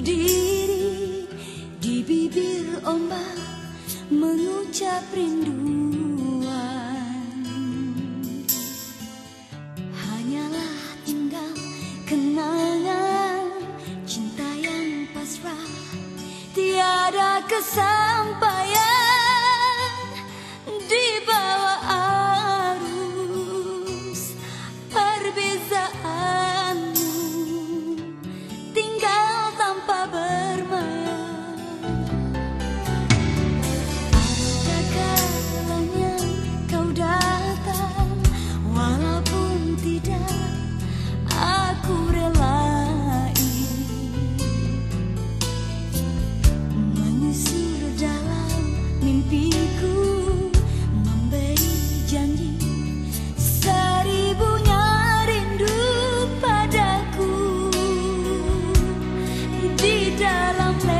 berdiri di bibir ombak mengucap rinduan. Hanyalah tinggal kenangan cinta yang pasrah tiada kesan 热浪。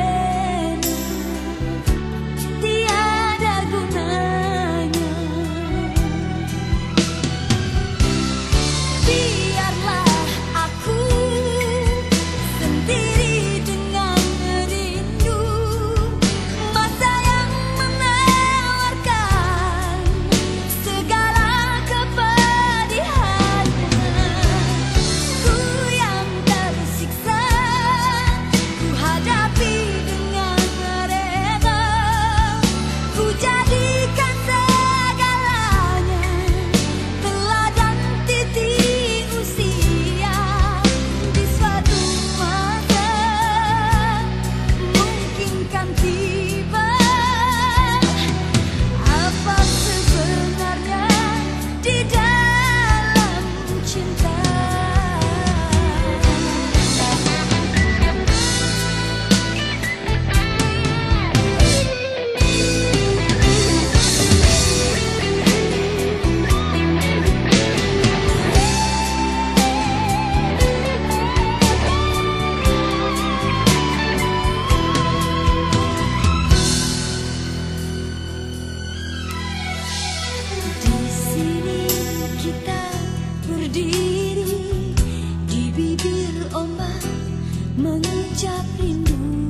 Ucap rindu.